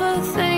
overthink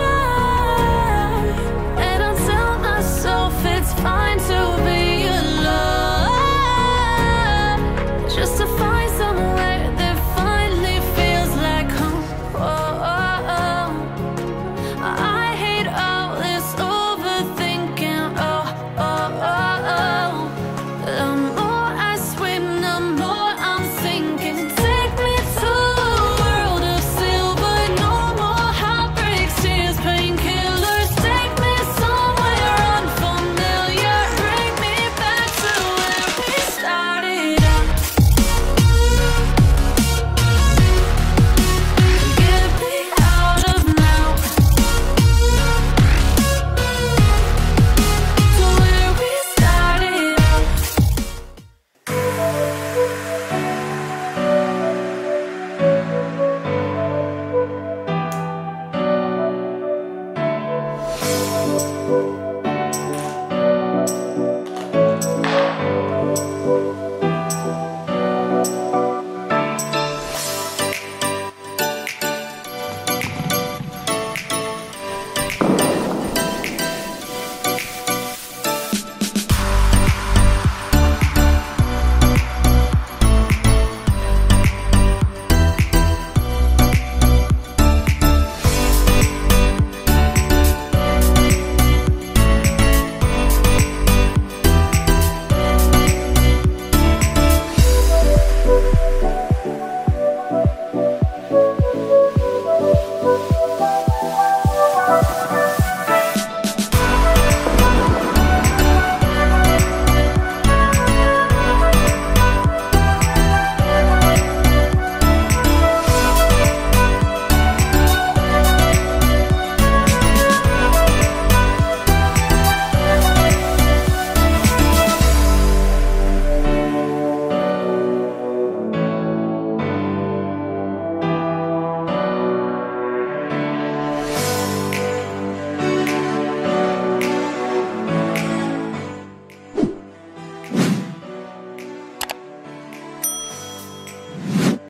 Música